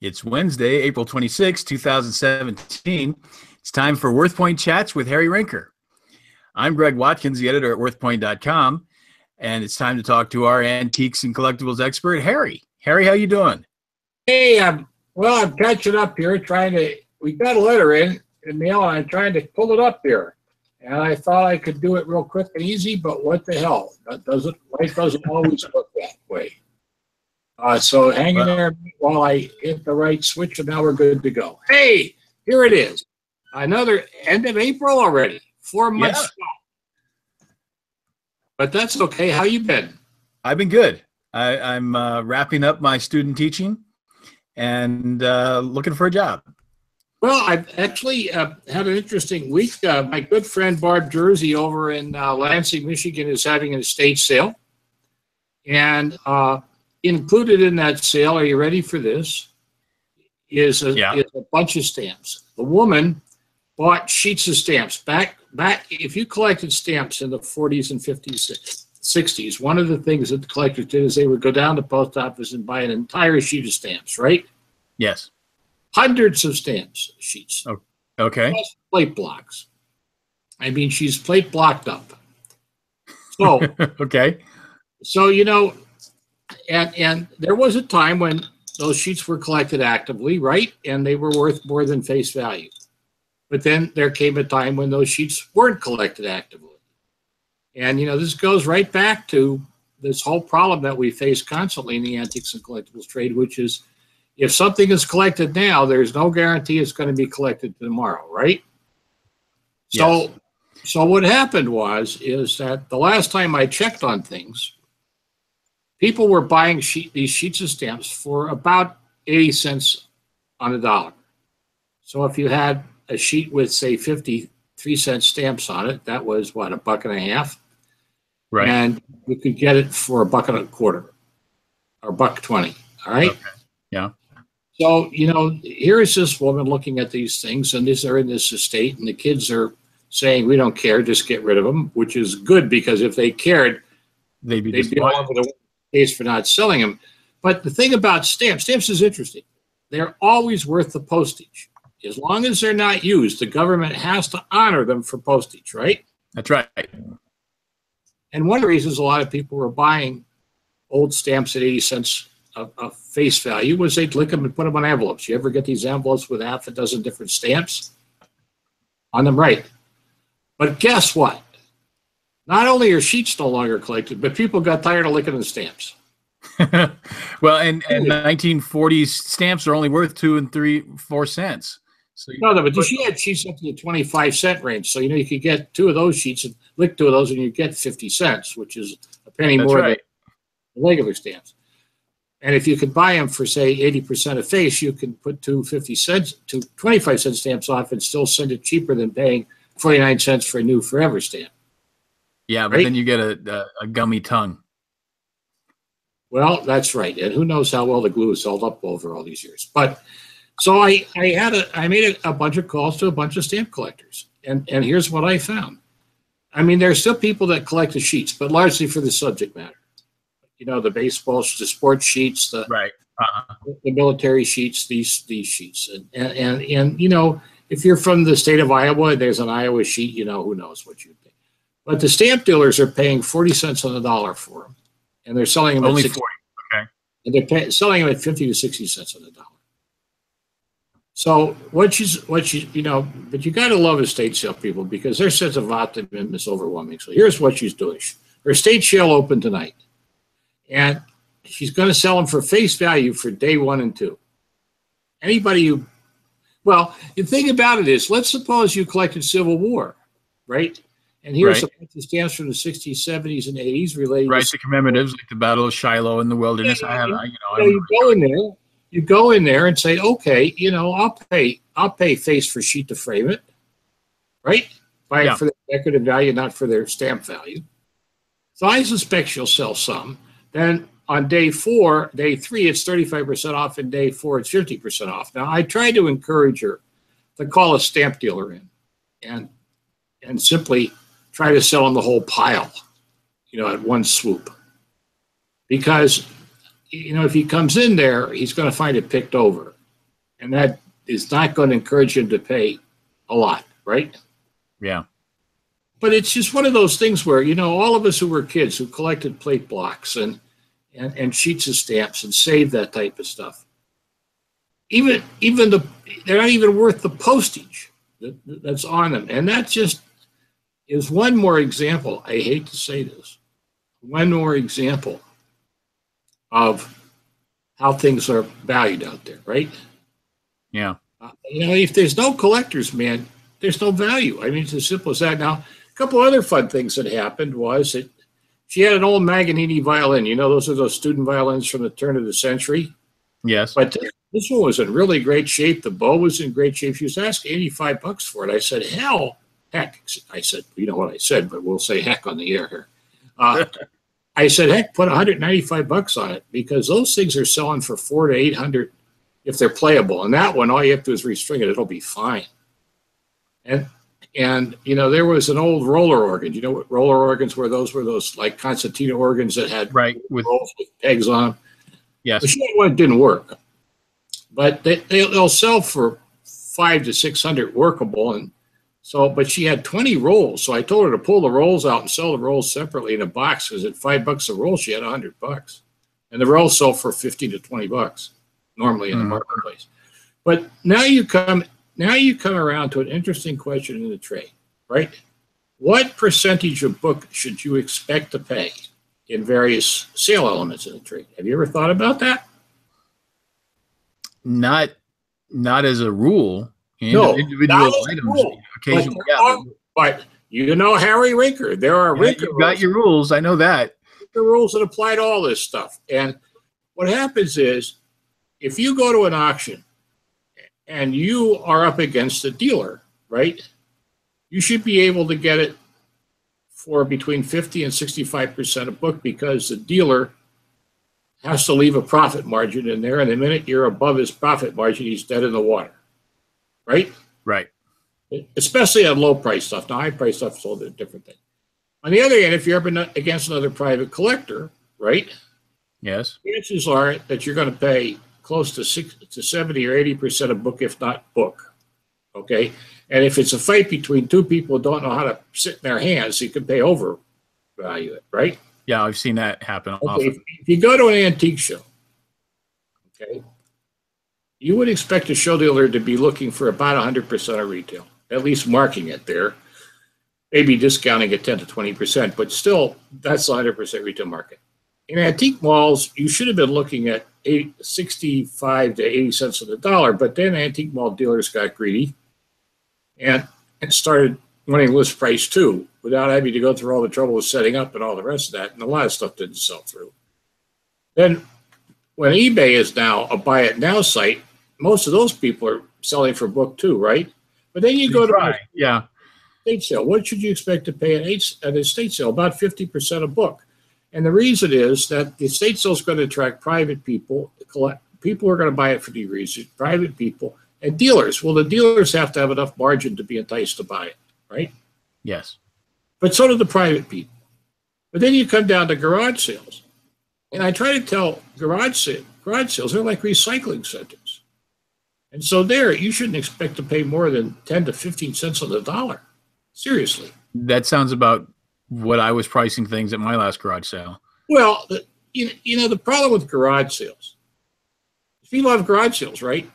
It's Wednesday, April 26, 2017. It's time for WorthPoint Chats with Harry Rinker. I'm Greg Watkins, the editor at WorthPoint.com, and it's time to talk to our antiques and collectibles expert, Harry. Harry, how you doing? Hey, um, well, I'm catching up here, trying to. We got a letter in the mail, and I'm trying to pull it up here. And I thought I could do it real quick and easy, but what the hell? That doesn't life doesn't always work that way. Uh, so hang in there while I hit the right switch, and now we're good to go. Hey, here it is. Another end of April already. Four months. Yeah. But that's okay. How you been? I've been good. I, I'm uh, wrapping up my student teaching and uh, looking for a job. Well, I've actually uh, had an interesting week. Uh, my good friend Barb Jersey over in uh, Lansing, Michigan, is having an estate sale, and uh, included in that sale, are you ready for this? Is a, Yeah. is a bunch of stamps. The woman bought sheets of stamps back back. If you collected stamps in the 40s and 50s, 60s, one of the things that the collectors did is they would go down to post office and buy an entire sheet of stamps, right? Yes. Hundreds of stamps sheets, Oh, Okay. plus plate blocks. I mean, she's plate blocked up. So. okay. So you know, and and there was a time when those sheets were collected actively, right? And they were worth more than face value. But then there came a time when those sheets weren't collected actively. And you know, this goes right back to this whole problem that we face constantly in the antiques and collectibles trade, which is if something is collected now, there's no guarantee it's going to be collected tomorrow, right? Yes. So so what happened was is that the last time I checked on things, people were buying sheet, these sheets of stamps for about 80 cents on a dollar. So if you had a sheet with say 53 cent stamps on it, that was what, a buck and a half? Right. And you could get it for a buck and a quarter or buck 20. All right. Okay. Yeah. So, you know, here is this woman looking at these things, and these are in this estate, and the kids are saying, We don't care, just get rid of them, which is good because if they cared, They'd be they'd be all over the case for not selling them. But the thing about stamps, stamps is interesting. They're always worth the postage. As long as they're not used, the government has to honor them for postage, right? That's right. And one of the reasons a lot of people were buying old stamps at 80 cents of, of face value was they'd lick them and put them on envelopes. You ever get these envelopes with half a dozen different stamps on them? Right. But guess what? Not only are sheets no longer collected, but people got tired of licking the stamps. well, and, and 1940s stamps are only worth two and three, four cents. So you- No, no, but she had sheets up to the 25 cent range. So, you know, you could get two of those sheets and lick two of those and you get 50 cents, which is a penny more than regular stamps. And if you could buy them for say 80% of face, you can put two 50 cents, two 25 cent stamps off and still send it cheaper than paying 49 cents for a new forever stamp. Yeah, but right? then you get a, a, a gummy tongue. Well, that's right. And who knows how well the glue has held up over all these years. But so I, I had a, I made a, a bunch of calls to a bunch of stamp collectors. And, and here's what I found. I mean, there are still people that collect the sheets, but largely for the subject matter. You know, the baseball, the sports sheets, the, Right. Uh-huh. the military sheets, these these sheets, and and and, and you know, if you're from the state of Iowa, there's an Iowa sheet. You know, who knows what you pay. But the stamp dealers are paying forty cents on the dollar for them, and they're selling them Only at 60, 40. and they're pay, selling them at fifty to sixty cents on the dollar. So what she's what she you know, but you got to love estate sale people because their sense of optimism is overwhelming. So here's what she's doing: her estate sale open tonight, and she's going to sell them for face value for day one and two. Anybody who, well, the thing about it is, let's suppose you collected Civil War, right? And here's Right. a bunch of stamps from the 60s, 70s, and 80s related Right. to The commemoratives like the Battle of Shiloh in the wilderness. I have, I, you know, so you go in there, you go in there and say, okay, you know, I'll pay, I'll pay face for sheet to frame it, right? Buy Yeah. it for the decorative value, not for their stamp value. So I suspect she'll sell some. Then on day four, day three, it's 35% off, and day four, it's 50% off. Now I try to encourage her to call a stamp dealer in and and simply try to sell them the whole pile, you know, at one swoop. Because you know, if he comes in there, he's going to find it picked over. and that is not going to encourage him to pay a lot, right? Yeah. But it's just one of those things where you know all of us who were kids who collected plate blocks and and, and sheets of stamps and saved that type of stuff. Even even the they're not even worth the postage that, that's on them, and that just is one more example. I hate to say this, one more example of how things are valued out there, right? Yeah. Uh, you know, if there's no collectors, man, there's no value. I mean, it's as simple as that. Now, a couple other fun things that happened was that she had an old Maganini violin. You know, those are those student violins from the turn of the century. Yes. But this one was in really great shape. The bow was in great shape. She was asking 85 bucks for it. I said, hell, heck. I said, you know what I said, but we'll say heck on the air here. Uh, I said, heck, put 195 bucks on it because those things are selling for four to 800 if they're playable. And that one, all you have to do is restring it. It'll be fine. And and you know there was an old roller organ. You know what roller organs were? Those were those like concertina organs that had right with, rolls with pegs on them. Yes. The short one didn't work, but they, they they'll sell for five to six hundred workable, and so but she had twenty rolls. So I told her to pull the rolls out and sell the rolls separately in a box because at five bucks a roll she had a hundred bucks, and the rolls sell for fifty to twenty bucks normally in the Mhm. marketplace. But now you come now you come around to an interesting question in the trade, right? What percentage of book should you expect to pay in various sale elements in the trade? Have you ever thought about that? Not not as a rule. In No, individual items. rule. Occasionally, But yeah. But you know Harry Rinker. There are yeah, Rinker you've got rules, your rules. I know that. The rules that apply to all this stuff. And what happens is if you go to an auction and you are up against a dealer, right? You should be able to get it for between 50 and 65% of book because the dealer has to leave a profit margin in there. And the minute you're above his profit margin, he's dead in the water, right? Right. Especially on low price stuff. Now, high price stuff is a little bit different thing. On the other hand, if you're up against another private collector, right? Yes. chances are that you're going to pay close to six to 70 or 80 percent of book, if not book. Okay. And if it's a fight between two people who don't know how to sit in their hands, you can pay over value it, right? Yeah, I've seen that happen Okay. often. If you go to an antique show, okay, you would expect a show dealer to be looking for about 100% of retail, at least marking it there. Maybe discounting it 10 to 20%, but still, that's the 100% retail market. In antique malls, you should have been looking at eight, 65 to 80 cents on the dollar, but then antique mall dealers got greedy and, and started wanting list price too, without having to go through all the trouble of setting up and all the rest of that. And a lot of stuff didn't sell through. Then when eBay is now a buy it now site, most of those people are selling for book too, right? But then you go to a yeah. estate sale. What should you expect to pay at, an estate sale? About 50% a book. And the reason is that the estate sale is going to attract private people, collect, people are going to buy it for the reason, private people, and dealers. Well, the dealers have to have enough margin to be enticed to buy it, right? Yes. But so do the private people. But then you come down to garage sales. And I try to tell garage, garage sales, they're like recycling centers. And so there, you shouldn't expect to pay more than 10 to 15 cents on the dollar. Seriously. That sounds about what I was pricing things at my last garage sale. Well, the, you, you know, the problem with garage sales, people have garage sales, right?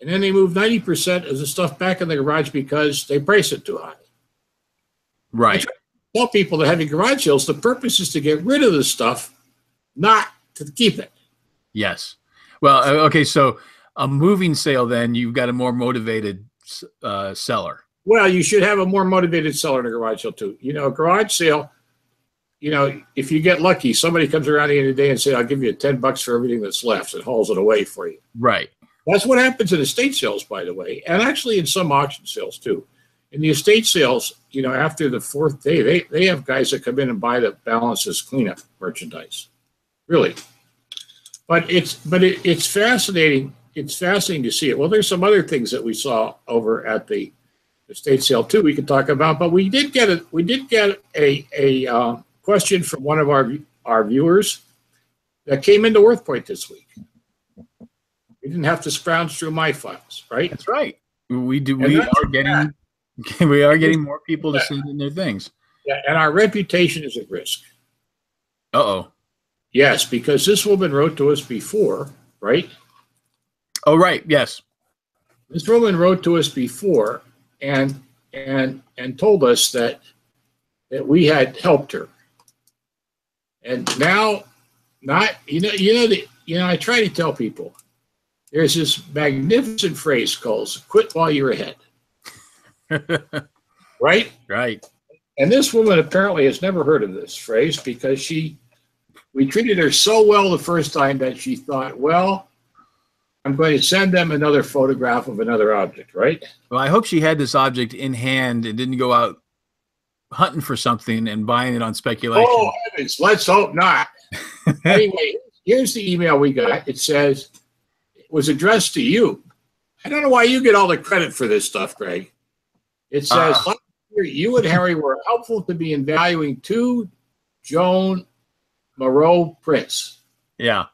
And then they move 90% of the stuff back in the garage because they price it too high. Right. Tell people that having garage sales, the purpose is to get rid of the stuff, not to keep it. Yes. Well, uh, okay. So a moving sale, then you've got a more motivated uh, seller. Well, you should have a more motivated seller in a garage sale too. You know, a garage sale, you know, if you get lucky, somebody comes around the end of the day and say, I'll give you 10 bucks for everything that's left and hauls it away for you. Right. That's what happens in estate sales, by the way, and actually in some auction sales too. In the estate sales, you know, after the fourth day, they, they have guys that come in and buy the balances cleanup merchandise. Really. But it's but it, it's fascinating. It's fascinating to see it. Well, there's some other things that we saw over at the estate sale too. We could talk about, but we did get a we did get a a uh, question from one of our our viewers that came into WorthPoint this week. We didn't have to scrounge through my files, right? That's right. We do. And We are getting. We are getting more people to send in their things. Yeah, and our reputation is at risk. Uh oh. Yes, because this woman wrote to us before, right? Oh right. Yes. This woman wrote to us before and and and told us that that we had helped her. And now not you know you know the you know I try to tell people there's this magnificent phrase called quit while you're ahead. right? right. And this woman apparently has never heard of this phrase because she, we treated her so well the first time that she thought, well, I'm going to send them another photograph of another object, right? Well, I hope she had this object in hand and didn't go out hunting for something and buying it on speculation. Oh, heavens, let's hope not. anyway, here's the email we got. It says, it was addressed to you. I don't know why you get all the credit for this stuff, Greg. It says, Ah. you and Harry were helpful to me in valuing two Joan Miró prints. Yeah.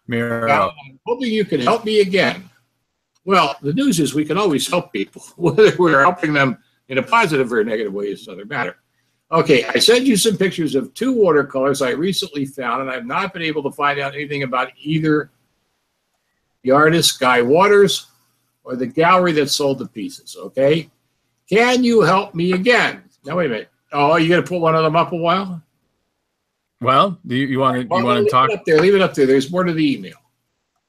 Now. I'm hoping you can help me again. Well, the news is we can always help people. Whether we're helping them in a positive or a negative way is another matter. Okay, I sent you some pictures of two watercolors I recently found, and I've not been able to find out anything about either the artist Guy Waters or the gallery that sold the pieces. Okay, can you help me again? Now wait a minute. Oh, you to put one of them up a while? Well, do you, you want to you Well, want to talk? it up there. Leave it up there. There's more to the email.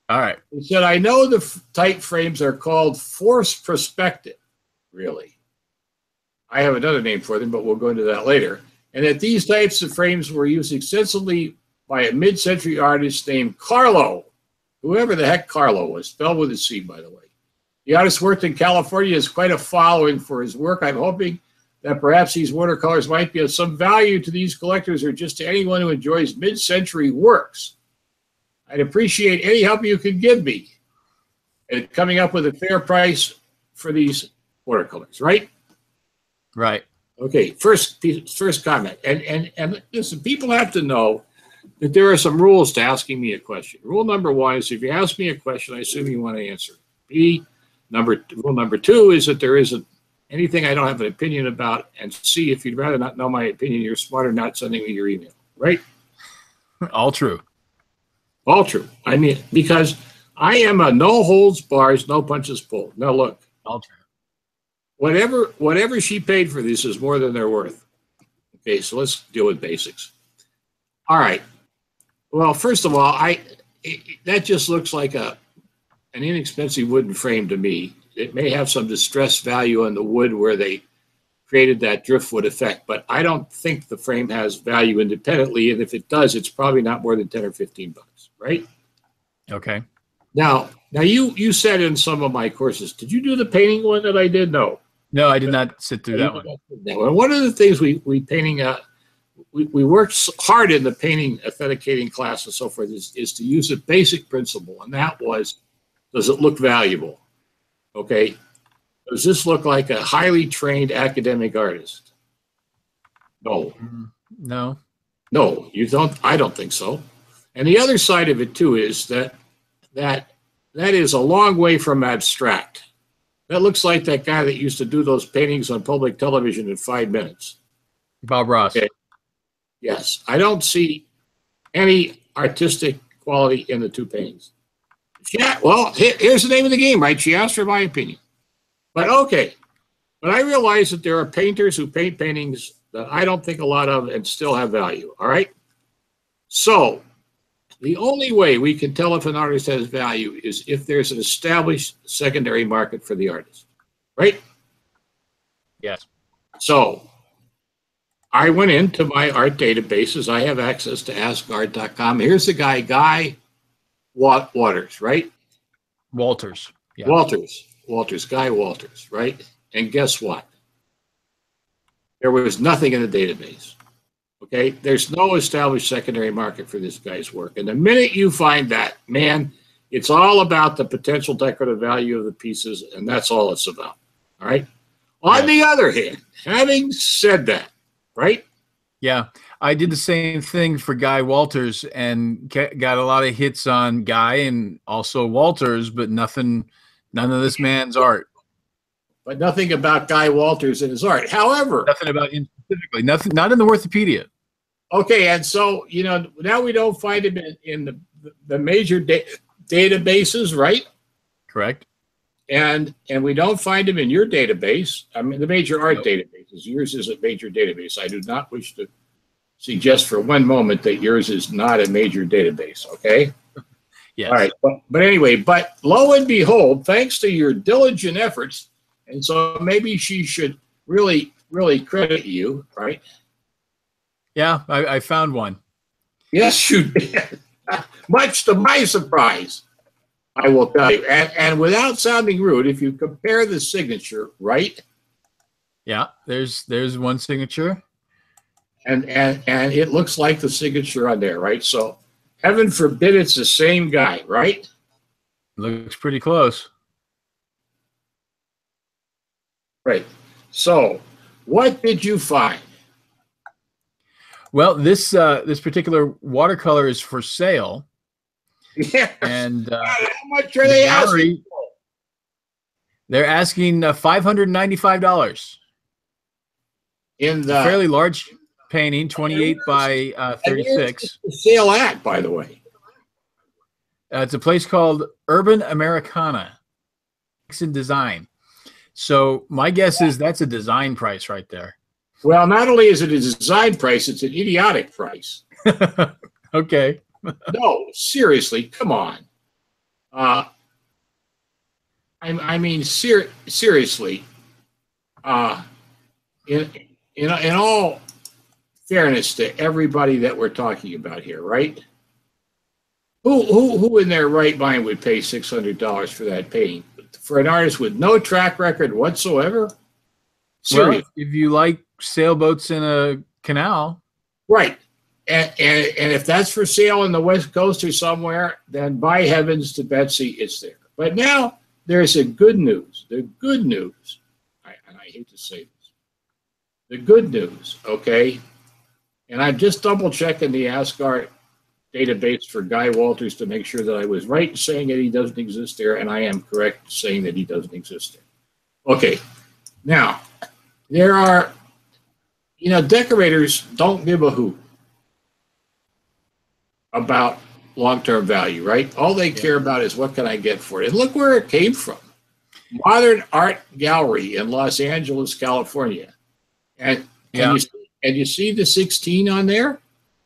All right. He said, I know the f- type frames are called force perspective, really. I have another name for them, but we'll go into that later. And that these types of frames were used extensively by a mid century artist named Carlo, whoever the heck Carlo was, spelled with a C, by the way. The artist worked in California, has quite a following for his work. I'm hoping that perhaps these watercolors might be of some value to these collectors or just to anyone who enjoys mid century works. I'd appreciate any help you could give me in coming up with a fair price for these watercolors, right? Right. Okay, first first comment, and and and listen, people have to know that there are some rules to asking me a question. Rule number one is if you ask me a question, I assume you want to answer. it. B, number rule number two is that there isn't anything I don't have an opinion about, and C, if you'd rather not know my opinion, you're smarter not sending me your email, right? All true. All true. I mean, because I am a no holds bars, no punches pulled. Now look, All true. whatever whatever she paid for this is more than they're worth. Okay, so let's deal with basics. All right. Well, first of all, I it, it- that just looks like a an inexpensive wooden frame to me. It may have some distress value on the wood where they created that driftwood effect, but I don't think the frame has value independently. And if it does, it's probably not more than ten or fifteen bucks, right? Okay. Now, now you you said in some of my courses, did you do the painting one that I did? No. No, I did not sit through that one. That one. One of the things we we painting uh we, we worked hard in the painting authenticating class and so forth is, is to use a basic principle, and that was does it look valuable? Okay. Does this look like a highly trained academic artist? No. Mm, No. No, you don't. I don't think so. And the other side of it too is that that that is a long way from abstract. That looks like that guy that used to do those paintings on public television in five minutes. Bob Ross. Okay. Yes, I don't see any artistic quality in the two paintings. Yeah, well, here's the name of the game, right? She asked for my opinion. But okay. But I realize that there are painters who paint paintings that I don't think a lot of and still have value. All right. So the only way we can tell if an artist has value is if there's an established secondary market for the artist, right? Yes. So I went into my art databases. I have access to askart.com. Here's the guy, Guy Wa- Waters, right? Walters. Yeah. Walters, Walters, Guy Walters, right? And guess what? There was nothing in the database. Okay, there's no established secondary market for this guy's work. And the minute you find that, man, it's all about the potential decorative value of the pieces, and that's all it's about. All right. On Yeah. the other hand, having said that, right? Yeah. I did the same thing for Guy Walters and got a lot of hits on Guy and also Walters, but nothing, none of this man's art. But nothing about Guy Walters and his art. However, nothing about him specifically. Nothing, not in the Worthopedia. Okay, and so you know now we don't find him in, in the the major da- databases, right? Correct. And and we don't find him in your database. I mean, the major art databases. Yours is a major database. I do not wish to suggest for one moment that yours is not a major database. Okay. Yes. All right. But, but anyway, but lo and behold, thanks to your diligent efforts, and so maybe she should really, really credit you, right? Yeah, I, I found one. Yes, you did. Much to my surprise, I will tell you. And, and without sounding rude, if you compare the signature, right? Yeah, there's there's one signature. And and and it looks like the signature on there, right? So heaven forbid it's the same guy, right? Looks pretty close. Right. So, what did you find? Well, this uh, this particular watercolor is for sale. Yeah. And uh, how much are they gallery, asking? For? They're asking uh, five hundred ninety-five dollars. In the fairly large painting, twenty-eight by uh, thirty-six. Sale at, by the way. Uh, it's a place called Urban Americana. It's In design. So my guess is that's a design price right there. Well, not only is it a design price, it's an idiotic price. okay. no, seriously, come on. Uh, I, I mean, ser- seriously, uh, in, in, in all fairness to everybody that we're talking about here, right? Who, who, who in their right mind would pay $600 for that painting? For an artist with no track record whatsoever? Seriously. Well, if you like sailboats in a canal. Right. And, and, and if that's for sale on the West Coast or somewhere, then by heavens to Betsy, it's there. But now there's a good news. The good news, I, and I hate to say this, the good news, okay? And I'm just double checking the AskArt database for Guy Walters to make sure that I was right in saying that he doesn't exist there, and I am correct in saying that he doesn't exist there. Okay, now there are you know, decorators don't give a hoot about long-term value, right? All they care about is what can I get for it. And look where it came from. Modern Art Gallery in Los Angeles, California. And yeah. you, and you see the 16 on there?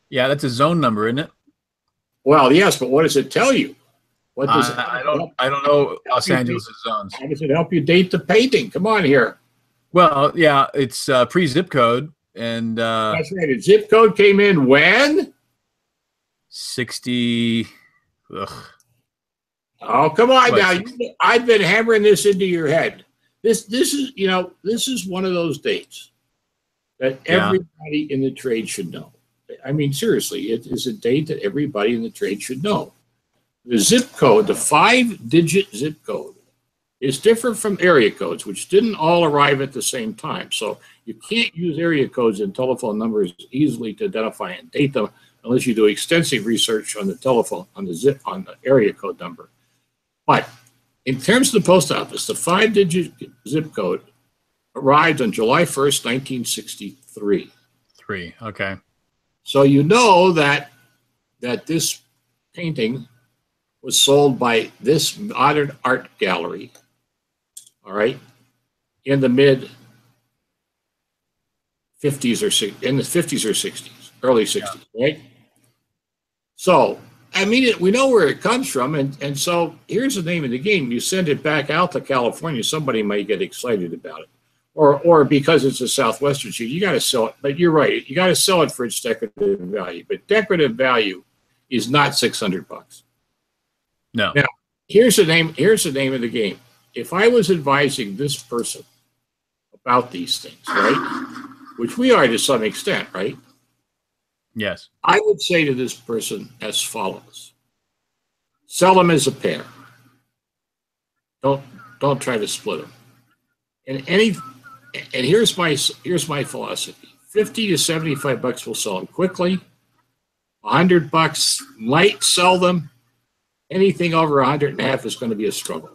Yeah, that's a zone number, isn't it? Well, yes, but what does it tell you? What does uh, I don't I don't know Los Angeles zones. How does it help you date the painting? Come on here. Well, yeah, it's uh, pre zip code, and uh, that's right. The zip code came in when? Sixty. Ugh. Oh come on what, now! You, I've been hammering this into your head. This this is you know this is one of those dates that everybody yeah. in the trade should know. I mean seriously, it is a date that everybody in the trade should know. The zip code, the five-digit zip code, is different from area codes, which didn't all arrive at the same time. So you can't use area codes and telephone numbers easily to identify and date them unless you do extensive research on the telephone, on the zip, on the area code number. But in terms of the post office, the five digit zip code arrived on July 1st, 1963. Three, okay. So you know that that this painting was sold by this modern art gallery, all right, in the mid 50s or in the 50s or 60s, early 60s, yeah. right? So, I mean, it, we know where it comes from, and and so here's the name of the game: you send it back out to California, somebody might get excited about it, or or because it's a southwestern shoe, you got to sell it. But you're right, you got to sell it for its decorative value. But decorative value is not 600 bucks. No. Now, here's the name. Here's the name of the game. If I was advising this person about these things, right? which we are to some extent, right? Yes. I would say to this person as follows sell them as a pair. Don't don't try to split them. And any and here's my here's my philosophy. 50 to 75 bucks will sell them quickly. 100 bucks might sell them. Anything over 100 and a half is going to be a struggle.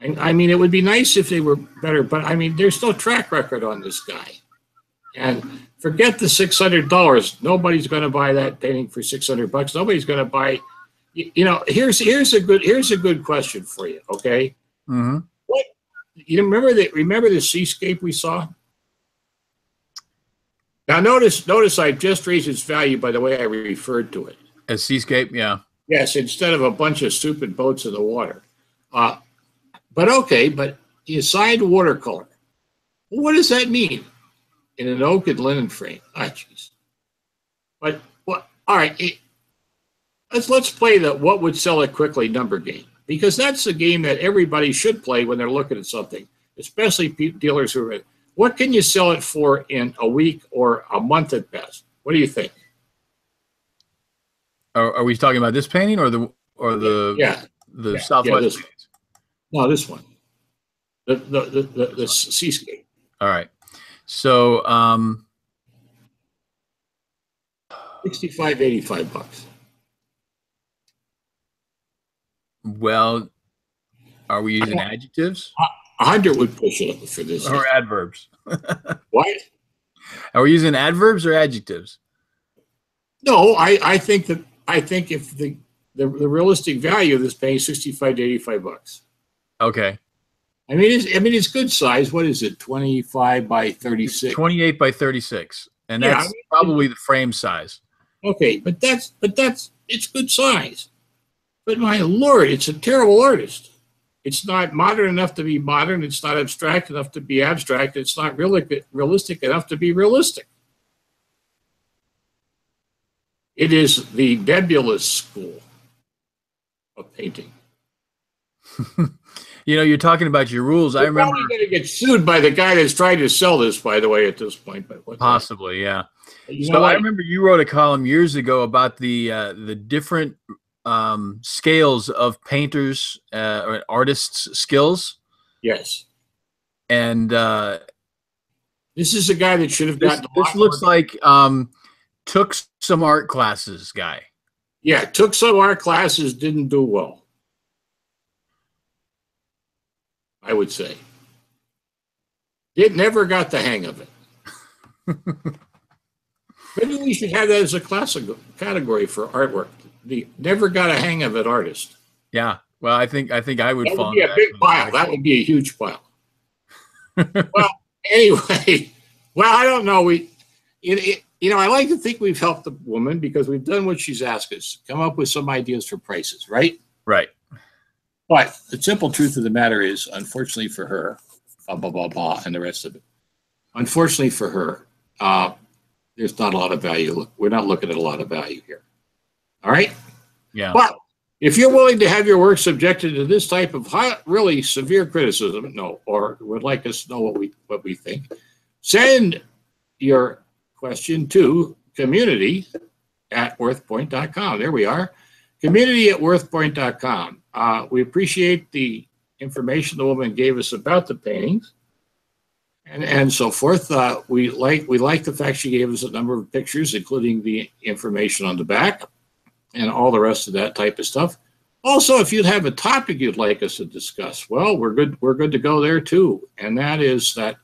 I, I mean, it would be nice if they were better, but I mean, there's no track record on this guy. And forget the $600. Nobody's going to buy that painting for 600 bucks. Nobody's going to buy you, you know, here's here's a good here's a good question for you. Okay, hmm what you remember that? Remember the seascape we saw? Now notice notice I just raised its value by the way I referred to it. A seascape, yeah. Yes, instead of a bunch of stupid boats in the water. Uh, but okay, but you assigned watercolor. What does that mean? In an oak and linen frame. Ah, jeez. But what? All right. It, let's let's play the what would sell it quickly number game because that's a game that everybody should play when they're looking at something, especially dealers who are. What can you sell it for in a week or a month at best? What do you think? Are, are we talking about this painting or the or the Yeah, the yeah, Southwest? this- paintings? no, this one, the the the, the, the seascape. All right. So um, 65, 85 bucks. Well, are we using adjectives A hundred would push it for this. or adverbs? What? Are we using adverbs or adjectives? No, I, I think that I think if the, the the realistic value of this painting is 65 to 85 bucks. Okay. I mean, it's, I mean, it's good size. What is it? 25 by 36. 28 by 36. And Yeah, that's I mean- probably the frame size. Okay, but that's but that's it's good size. But my lord, it's a terrible artist. It's not modern enough to be modern. It's not abstract enough to be abstract. It's not realistic realistic enough to be realistic. It is the nebulous school of painting. You know, you're talking about your rules. I We're remember probably going to get sued by the guy that's trying to sell this, by the way, at this point. But what, possibly, yeah. you so know I remember you wrote a column years ago about the uh, the different um, scales of painters uh, or artists' skills, Yes, and uh, this is a guy that should have this, gotten. a this looks like um, took some art classes guy. Yeah, took some art classes, didn't do well. I would say. It never got the hang of it. Maybe we should have that as a classic category for artwork. The never got a hang of it artist. Yeah. Well, I think I think I would That fall. would be a big pile. That would be a huge pile. well, anyway, well, I don't know. We, it, it, you know, I like to think we've helped the woman because we've done what she's asked us, come up with some ideas for prices, right? right. But the simple truth of the matter is, unfortunately for her, blah, blah, blah, blah, and the rest of it. Unfortunately for her, uh, there's not a lot of value. We're not looking at a lot of value here. All right. Yeah. But if you're willing to have your work subjected to this type of high, really severe criticism, no, or would like us to know what we what we think, send your question to community at worthpoint.com. There we are. Community at worthpoint.com. Uh, we appreciate the information the woman gave us about the paintings and, and so forth. Uh, we like we like the fact she gave us a number of pictures, including the information on the back and all the rest of that type of stuff. Also, if you'd have a topic you'd like us to discuss, well, we're good. We're good to go there too, and that is that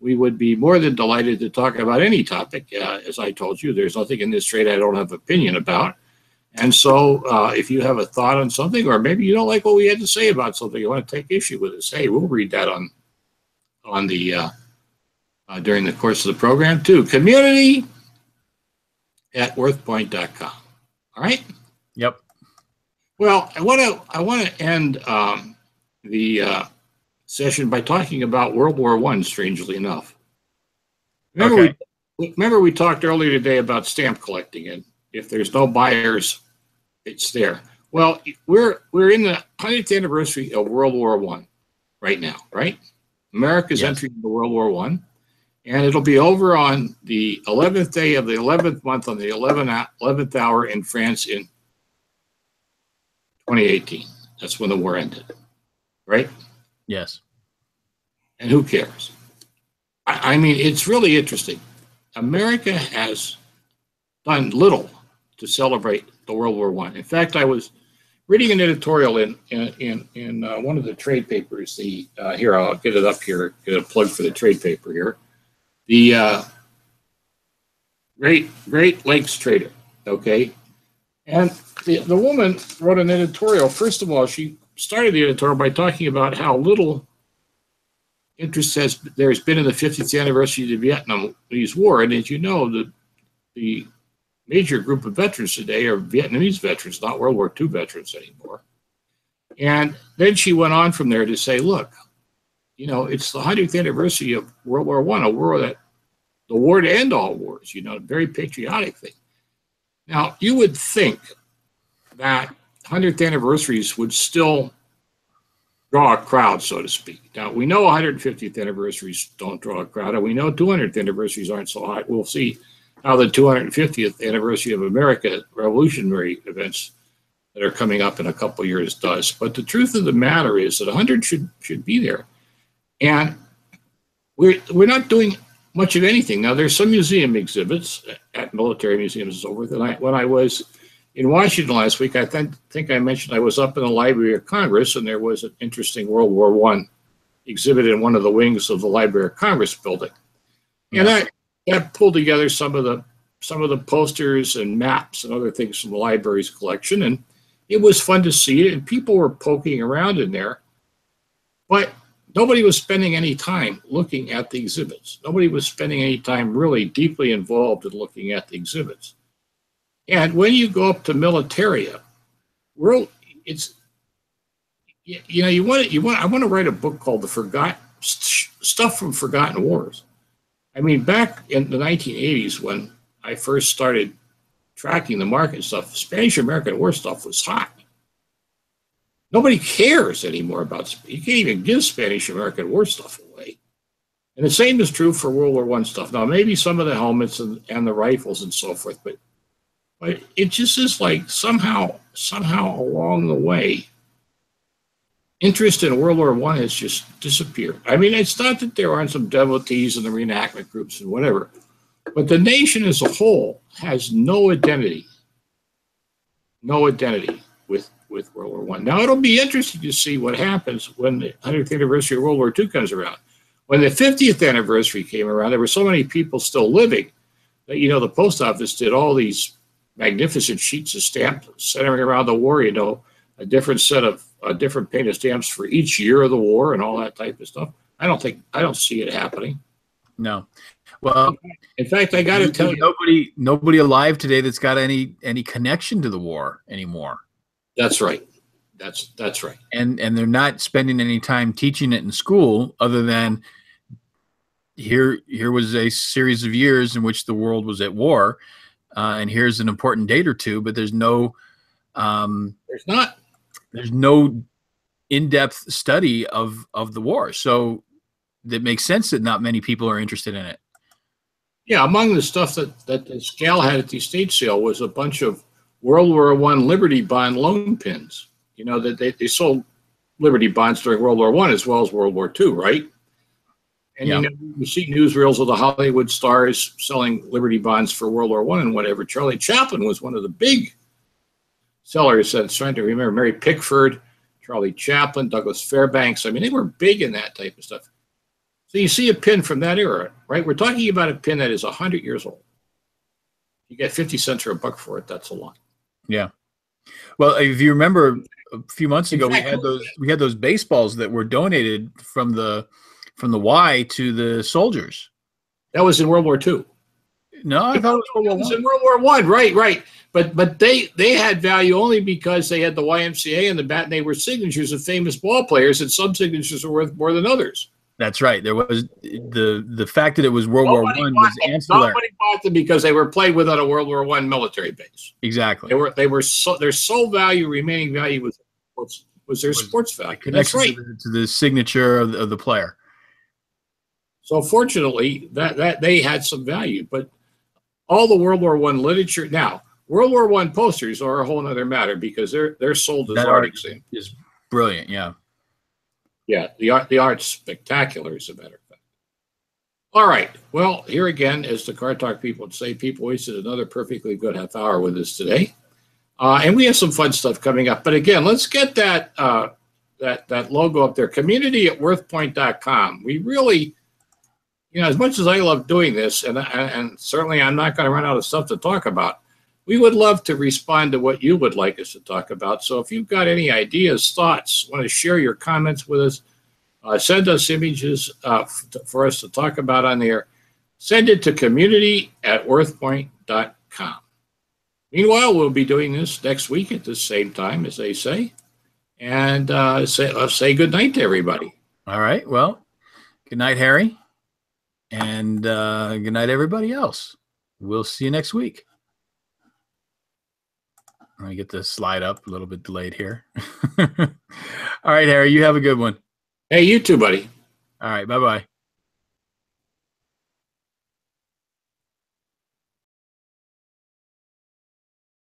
we would be more than delighted to talk about any topic. Uh, as I told you, there's nothing in this trade I don't have opinion about. And so, uh, if you have a thought on something, or maybe you don't like what we had to say about something, you want to take issue with us, hey, we'll read that on on the uh, uh, during the course of the program too. Community at worthpoint.com. All right. Yep. Well, I want to I want to end um, the uh, session by talking about World War One. Strangely enough, remember Okay. we remember we talked earlier today about stamp collecting, and if there's no buyers, it's there. Well, we're we're in the 100th anniversary of World War One right now, right? America's Yes. entry into World War One, and it'll be over on the 11th day of the 11th month on the 11th 11th hour in France in 2018. That's when the war ended, right? Yes. And who cares? I, I mean, it's really interesting. America has done little to celebrate the World War One. In fact, I was reading an editorial in in in, in uh, one of the trade papers. The uh, here I'll get it up here. Get a plug for the trade paper here. The uh, Great Great Lakes Trader. Okay, and the the woman wrote an editorial. First of all, she started the editorial by talking about how little interest has there's been in the 50th anniversary of the Vietnamese War, and as you know, the the major group of veterans today are Vietnamese veterans, not World War II veterans anymore. And then she went on from there to say, look, you know, it's the 100th anniversary of World War One, a, war that the war to end all wars, you know, a very patriotic thing. Now, you would think that 100th anniversaries would still draw a crowd, so to speak. Now, we know 150th anniversaries don't draw a crowd, and we know 200th anniversaries aren't so hot. We'll see how the 250th anniversary of America revolutionary events that are coming up in a couple years does. But the truth of the matter is that 100 should should be there, and we're we're not doing much of anything now. There's some museum exhibits at military museums and so forth. And I, when I was in Washington last week, I th- think I mentioned I was up in the Library of Congress, and there was an interesting World War One exhibit in one of the wings of the Library of Congress building. And I, that pulled together some of the some of the posters and maps and other things from the library's collection, and it was fun to see it. And people were poking around in there, but nobody was spending any time looking at the exhibits. Nobody was spending any time really deeply involved in looking at the exhibits. And when you go up to Militaria, world, it's you know you want you want I want to write a book called The Forgotten Stuff from Forgotten Wars I mean, back in the 1980s when I first started tracking the market stuff, Spanish American War stuff was hot. Nobody cares anymore about you can't even give Spanish American War stuff away. And the same is true for World War One stuff. Now, maybe some of the helmets and, and the rifles and so forth, but but it just is like somehow somehow along the way interest in World War One has just disappeared. I mean, it's not that there aren't some devotees in the reenactment groups and whatever, but the nation as a whole has no identity, no identity with World War One. Now it'll be interesting to see what happens when the 100th anniversary of World War II comes around. When the 50th anniversary came around, there were so many people still living that you know the post office did all these magnificent sheets of stamps centering around the war. You know, a different set of uh, different painted stamps for each year of the war and all that type of stuff. I don't think I don't see it happening. No. Well, in fact, I got to tell you, nobody nobody alive today that's got any any connection to the war anymore. That's right. That's that's right. And and they're not spending any time teaching it in school other than here here was a series of years in which the world was at war, uh, and here's an important date or two, but there's no um, there's not there's no in-depth study of of the war so that makes sense that not many people are interested in it yeah among the stuff that that the scale had at the estate sale was a bunch of world war one liberty bond loan pins you know that they, they sold liberty bonds during world war one as well as world war two right and yeah. you know you see newsreels of the hollywood stars selling liberty bonds for world war one and whatever charlie chaplin was one of the big sellers. I'm trying to remember Mary Pickford, Charlie Chaplin, Douglas Fairbanks. I mean, they were big in that type of stuff. So you see a pin from that era, right? We're talking about a pin that is 100 years old. You get 50 cents or a buck for it. That's a lot. Yeah. Well, if you remember a few months ago, we had those we had those baseballs that were donated from the from the Y to the soldiers. That was in World War II. No, I thought it was World War, it was in World War One. Right, right. But but they they had value only because they had the YMCA and the bat, and they were signatures of famous ball players, and some signatures are worth more than others. That's right. There was the the fact that it was World nobody War One was them. ancillary. Nobody bought them because they were played with on a World War One military base. Exactly. They were they were so, their sole value, remaining value was was, was their was sports value. That's right. To the, to the signature of the, of the player. So fortunately, that that they had some value, but all the World War One literature now World War One posters are a whole other matter because they're they're sold as that art. Is brilliant, yeah. Yeah, the art the art's spectacular, as a matter of fact. All right. Well, here again, as the Car Talk people would say, people wasted another perfectly good half hour with us today. Uh, and we have some fun stuff coming up. But again, let's get that uh, that that logo up there. Community at worthpoint.com. We really, you know, as much as I love doing this, and and certainly I'm not going to run out of stuff to talk about. We would love to respond to what you would like us to talk about. So if you've got any ideas, thoughts, want to share your comments with us, uh, send us images uh, for us to talk about on there. Send it to community at worthpoint.com. Meanwhile, we'll be doing this next week at the same time, as they say. And uh, say, uh, say good night to everybody. All right. Well, good night, Harry. And uh, good night, everybody else. We'll see you next week. Let me get this slide up a little bit delayed here. All right, Harry, you have a good one. Hey, you too, buddy. All right. Bye bye.